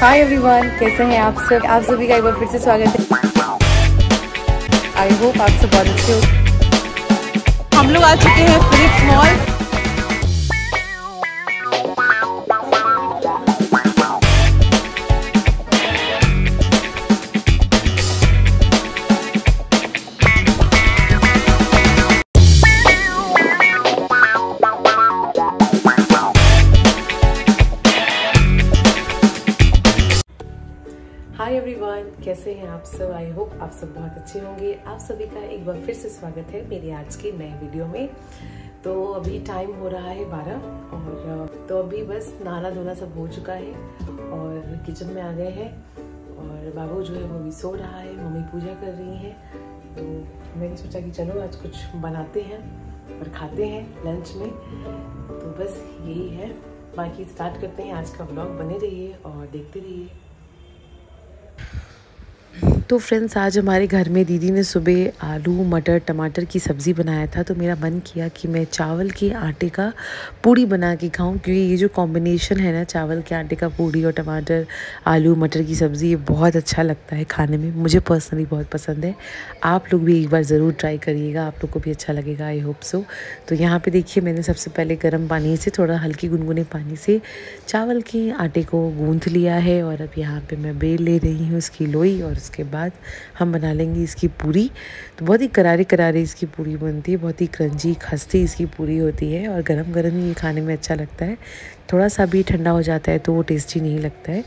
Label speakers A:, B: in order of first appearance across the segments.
A: Hi everyone कैसे हैं आप सब? आप सभी का एक बार फिर से स्वागत है। आई होप आप सब बहुत अच्छे हो।
B: हम लोग आ चुके हैं फिलिप्स मॉल
A: कैसे हैं आप सब? आई होप आप सब बहुत अच्छे होंगे। आप सभी का एक बार फिर से स्वागत है मेरी आज के नए वीडियो में। तो अभी टाइम हो रहा है बारह और तो अभी बस नहाना धोना सब हो चुका है और किचन में आ गए हैं और बाबू जो है वो भी सो रहा है, मम्मी पूजा कर रही हैं। तो मैंने सोचा कि चलो आज कुछ बनाते हैं और खाते हैं लंच में। तो बस यही है। बाकी स्टार्ट करते हैं। आज का ब्लॉग बने रहिए और देखते रहिए। तो फ्रेंड्स आज हमारे घर में दीदी ने सुबह आलू, मटर, टमाटर की सब्ज़ी बनाया था तो मेरा मन किया कि मैं चावल के आटे का पूड़ी बना के खाऊं, क्योंकि ये जो कॉम्बिनेशन है ना, चावल के आटे का पूड़ी और टमाटर, आलू, मटर की सब्ज़ी, ये बहुत अच्छा लगता है खाने में। मुझे पर्सनली बहुत पसंद है। आप लोग भी एक बार ज़रूर ट्राई करिएगा, आप लोग को भी अच्छा लगेगा आई होप सो तो यहाँ पर देखिए, मैंने सबसे पहले गर्म पानी से, थोड़ा हल्की गुनगुने पानी से चावल के आटे को गूँथ लिया है, और अब यहाँ पर मैं बेल ले रही हूँ, उसकी लोई, और उसके बाद बाद हम बना लेंगे इसकी पूरी। तो बहुत ही करारे करारे इसकी पूरी बनती है, बहुत ही क्रंची खस्ती इसकी पूरी होती है और गरम गरम ही ये खाने में अच्छा लगता है। थोड़ा सा भी ठंडा हो जाता है तो वो टेस्टी नहीं लगता है।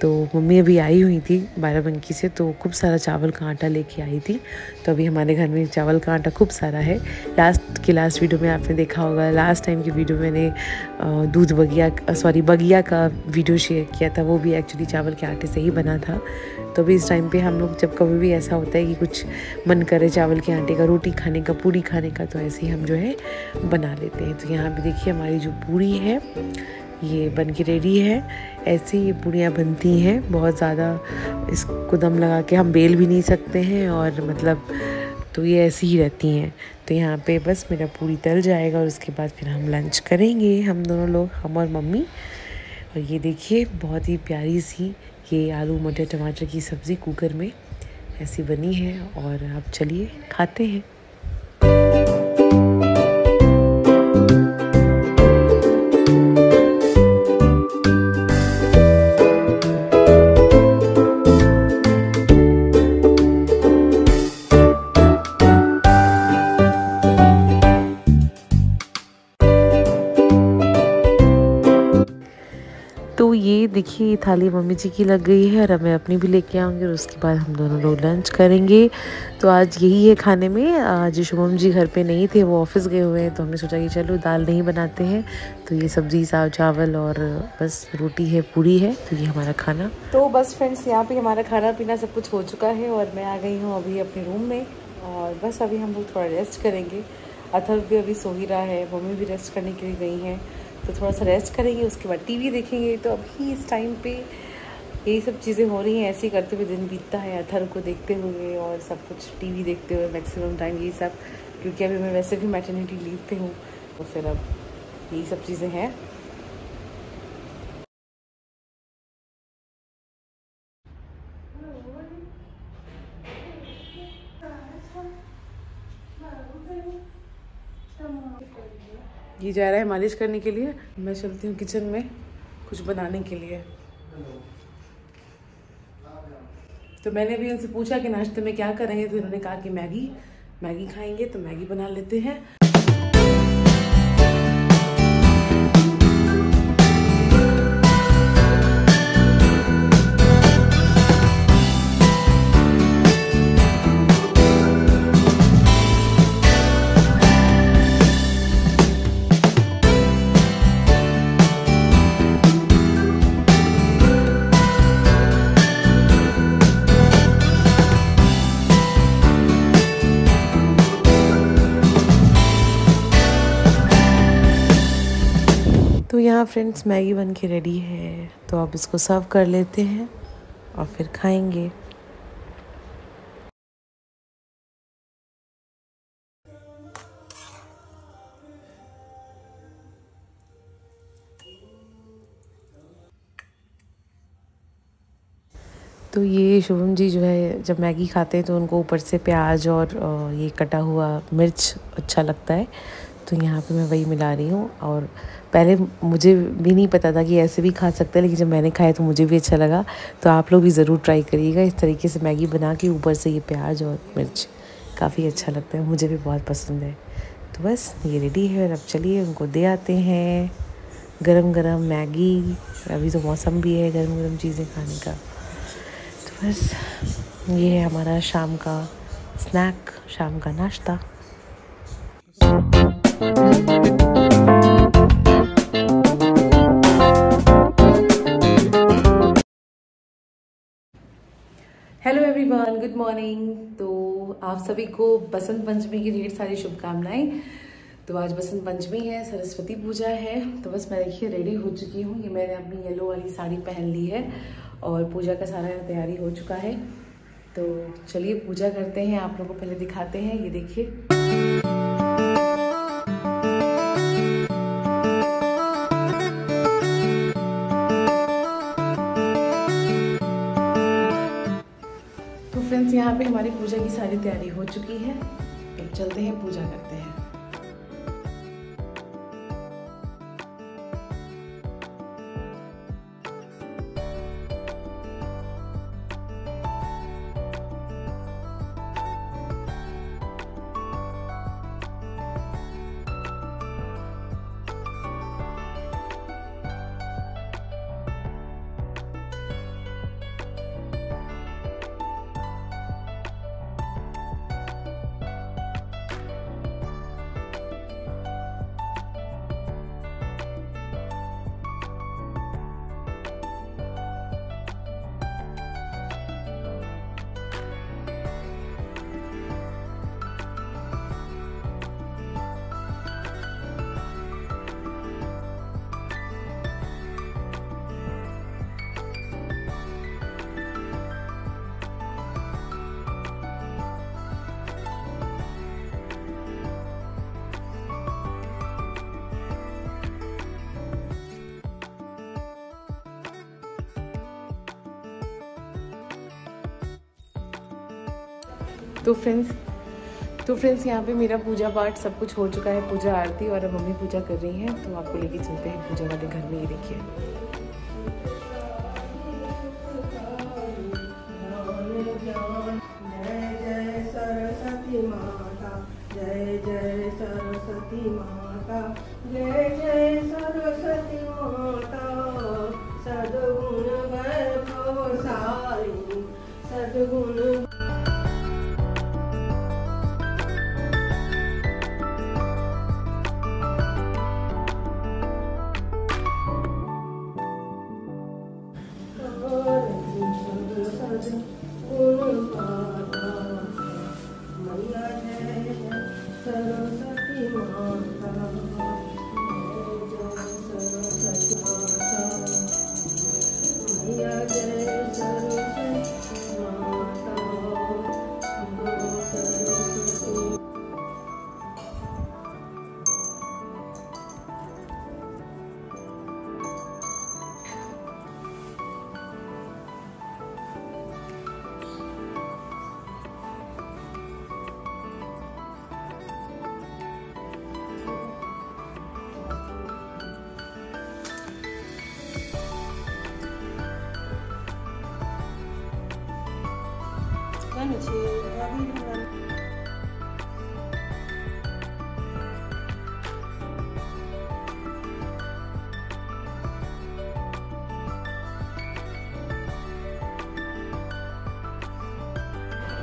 A: तो मम्मी अभी आई हुई थी बाराबंकी से तो खूब सारा चावल का आटा लेके आई थी। तो अभी हमारे घर में चावल का आटा खूब सारा है। लास्ट के लास्ट वीडियो में आपने देखा होगा लास्ट टाइम की वीडियो मैंने दूध बगिया सॉरी बगिया का वीडियो शेयर किया था, वो भी एक्चुअली चावल के आटे से ही बना था। तो अभी इस टाइम पे हम लोग जब कभी भी ऐसा होता है कि कुछ मन करे चावल के आटे का, रोटी खाने का पूड़ी खाने का तो ऐसे ही हम जो है बना लेते हैं। तो यहाँ पे देखिए हमारी जो पूड़ी है, ये बन के रेडी है। ऐसे ये पूड़ियाँ बनती हैं, बहुत ज़्यादा इसको दम लगा के हम बेल भी नहीं सकते हैं और मतलब तो ये ऐसी ही रहती हैं। तो यहाँ पे बस मेरा पूरी तल जाएगा और उसके बाद फिर हम लंच करेंगे, हम दोनों लोग, हम और मम्मी। और ये देखिए, बहुत ही प्यारी सी ये आलू, मटर, टमाटर की सब्ज़ी कुकर में ऐसी बनी है और आप चलिए खाते हैं। देखिए, थाली मम्मी जी की लग गई है और अब मैं अपनी भी लेके आऊँगी और उसके बाद हम दोनों लोग लंच करेंगे। तो आज यही है खाने में। आज शुभम जी घर पे नहीं थे, वो ऑफ़िस गए हुए हैं तो हमने सोचा कि चलो दाल नहीं बनाते हैं तो ये सब्ज़ी साव चावल और बस रोटी है, पूरी है तो ये हमारा खाना। तो बस फ्रेंड्स यहाँ पर हमारा खाना पीना सब कुछ हो चुका है और मैं आ गई हूँ अभी अपने रूम में और बस अभी हम लोग थोड़ा रेस्ट करेंगे। अथर्व भी अभी सो ही रहा है, मम्मी भी रेस्ट करने के लिए गई हैं। तो थोड़ा सा रेस्ट करेंगे, उसके बाद टीवी देखेंगे। तो अभी इस टाइम पे यही सब चीज़ें हो रही हैं, ऐसे ही करते हुए दिन बीतता है। अथर को देखते हुए और सब कुछ टीवी देखते हुए मैक्सिमम टाइम यही सब। क्योंकि अभी मैं वैसे भी मैटर्निटी लीव पे हूँ तो फिर अब यही सब चीज़ें हैं। ये जा रहा है मालिश करने के लिए। मैं चलती हूँ किचन में कुछ बनाने के लिए। तो मैंने भी उनसे पूछा कि नाश्ते में क्या करेंगे तो उन्होंने कहा कि मैगी मैगी खाएँगे तो मैगी बना लेते हैं। यहाँ फ्रेंड्स मैगी बन के रेडी है तो आप इसको सर्व कर लेते हैं और फिर खाएँगे। तो ये शुभम जी जो है, जब मैगी खाते हैं तो उनको ऊपर से प्याज और ये कटा हुआ मिर्च अच्छा लगता है। तो यहाँ पे मैं वही मिला रही हूँ और पहले मुझे भी नहीं पता था कि ऐसे भी खा सकते हैं, लेकिन जब मैंने खाया तो मुझे भी अच्छा लगा। तो आप लोग भी ज़रूर ट्राई करिएगा इस तरीके से मैगी बना के ऊपर से ये प्याज और मिर्च काफ़ी अच्छा लगता है, मुझे भी बहुत पसंद है। तो बस ये रेडी है और अब चलिए उनको दे आते हैं। गरम गरम मैगी, अभी तो मौसम भी है गरम गरम चीज़ें खाने का। तो बस ये है हमारा शाम का स्नैक, शाम का नाश्ता। हेलो एवरीवन गुड मॉर्निंग तो आप सभी को बसंत पंचमी की ढेर सारी शुभकामनाएँ। तो आज बसंत पंचमी है, सरस्वती पूजा है। तो बस मैं देखिए रेडी हो चुकी हूँ। ये मैंने अपनी येलो वाली साड़ी पहन ली है और पूजा का सारा तैयारी हो चुका है। तो चलिए पूजा करते हैं, आप लोगों को पहले दिखाते हैं। ये देखिए। यहाँ पे हमारी पूजा की सारी तैयारी हो चुकी है। अब चलते हैं पूजा करते हैं। तो फ्रेंड्स तो फ्रेंड्स यहाँ पे मेरा पूजा पाठ सब कुछ हो चुका है, पूजा आरती और अब मम्मी पूजा कर रही हैं तो आपको लेके चलते हैं पूजा वाले घर में, ये देखिए। जय जय सरस्वती माता, जय in our house.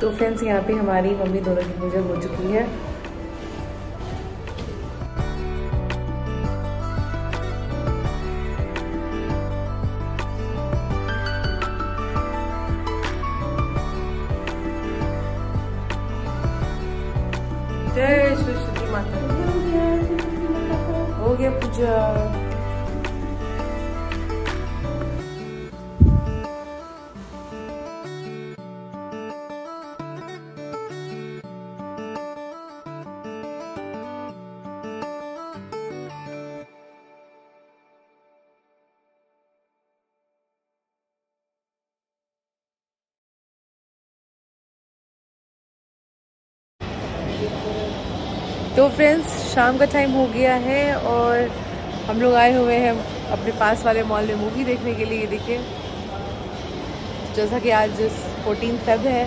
A: तो फ्रेंड्स यहाँ पे हमारी मम्मी दोनों की पूजा हो चुकी है। तो फ्रेंड्स शाम का टाइम हो गया है और हम लोग आए हुए हैं अपने पास वाले मॉल में मूवी देखने के लिए देखिए। जैसा कि आज फोर्टीन फेब है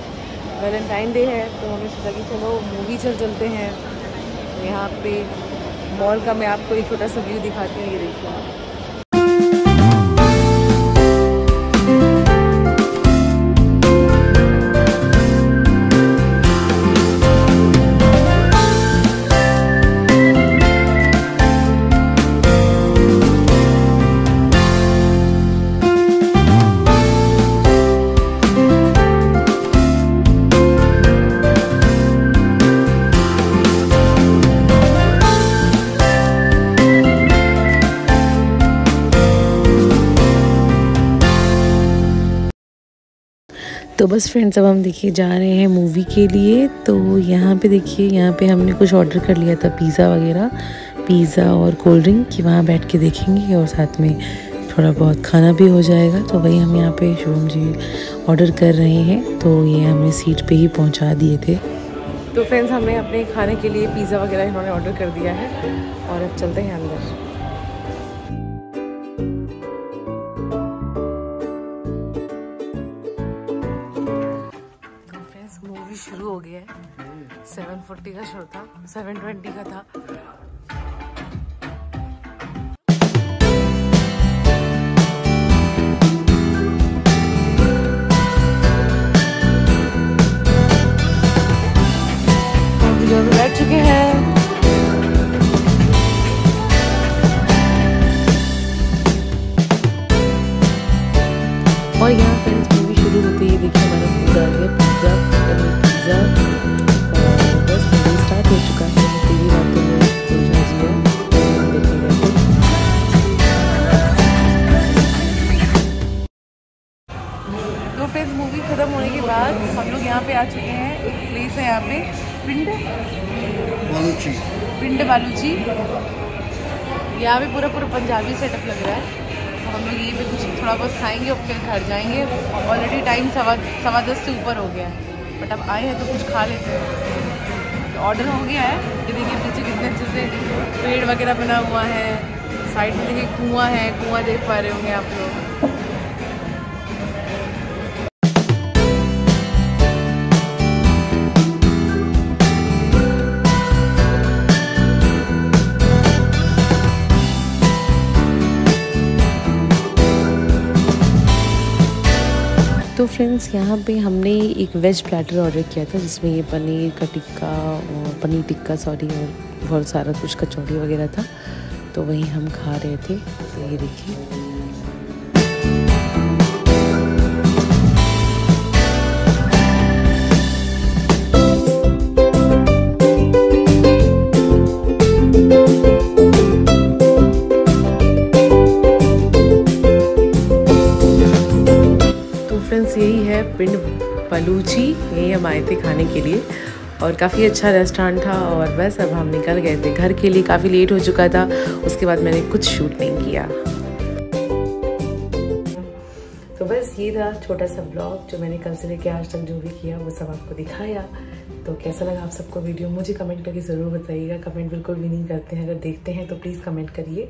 A: वैलेंटाइन डे है तो हमने सोचा कि चलो मूवी चल चलते हैं। यहाँ पे मॉल का मैं आपको एक छोटा सा व्यू दिखाती हूँ, ये देखिए।
C: तो बस फ्रेंड्स अब हम देखिए जा रहे हैं मूवी के लिए। तो यहाँ पे देखिए, यहाँ पे हमने कुछ ऑर्डर कर लिया था पिज़्ज़ा वगैरह। पिज़्ज़ा और कोल्ड ड्रिंक कि वहाँ बैठ के देखेंगे और साथ में थोड़ा बहुत खाना भी हो जाएगा। तो वही हम यहाँ पे शोम जी ऑर्डर कर रहे हैं। तो ये हमें सीट पे ही पहुँचा दिए थे।
A: तो फ्रेंड्स हमने अपने खाने के लिए पिज़्ज़ा वगैरह इन्होंने ऑर्डर कर दिया है। और अब चलते हैं अंदर। शुरू हो गया है। सेवन फोर्टी का शो था सेवन ट्वेंटी का था। हैं,
C: और यहाँ फ्रेंड्स मूवी शुरू होते ही देखिए हमारा फ़ूड आ
A: पिंड?
D: बालूची।
A: पिंड बालूची। यहाँ पे पूरा पूरा पंजाबी सेटअप लग रहा है। हम लोग ये भी कुछ थोड़ा बहुत खाएँगे और फिर घर जाएँगे। ऑलरेडी टाइम सवा सवा दस से ऊपर हो गया है। बट अब आए हैं तो कुछ खा लेते हैं। तो ऑर्डर हो गया है। ये देखिए पीछे कितने अच्छे से पेड़ वगैरह बना हुआ है। साइड में देखिए कुआँ है। कुआँ देख पा रहे होंगे आप लोग।
C: फ्रेंड्स यहाँ पे हमने एक वेज प्लेटर ऑर्डर किया था, जिसमें ये पनीर का टिक्का पनीर टिक्का सॉरी और बहुत सारा कुछ कचौड़ी वगैरह था तो वही हम खा रहे थे। तो ये देखिए।
A: बलूची यही हम आए थे खाने के लिए। और काफ़ी अच्छा रेस्टोरेंट था और बस अब हम निकल गए थे घर के लिए। काफ़ी लेट हो चुका था, उसके बाद मैंने कुछ शूट नहीं किया। तो बस ये था छोटा सा ब्लॉग जो मैंने कल से लेके आज तक जो भी किया, वो सब आपको दिखाया। तो कैसा लगा आप सबको वीडियो मुझे कमेंट करके ज़रूर बताइएगा। कमेंट बिल्कुल भी नहीं करते हैं। अगर देखते हैं तो प्लीज़ कमेंट करिए।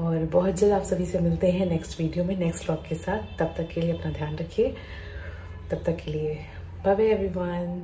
A: और बहुत जल्द आप सभी से मिलते हैं नेक्स्ट वीडियो में नेक्स्ट ब्लॉग के साथ। तब तक के लिए अपना ध्यान रखिए। तब तक के लिए बाय एवरीवन